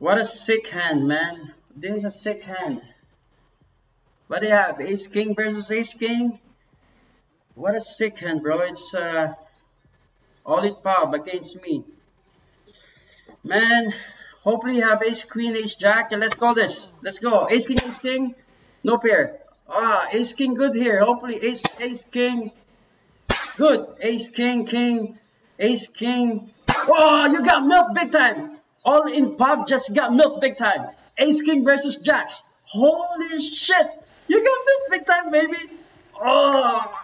What a sick hand, man. This is a sick hand. What do you have? Ace King versus Ace King? What a sick hand, bro. It's uh, all in PaV against me. Man, hopefully you have Ace Queen, Ace Jack. And let's call this. Let's go. Ace King, Ace King. No pair. Ah, Ace King good here. Hopefully Ace, Ace King. Good. Ace King, King. Ace King. Oh, you got Milp'ed big time. All in PaV just got Milp'ed big time. Ace King versus Jacks. Holy shit. You got Milp'ed big time, baby. Oh,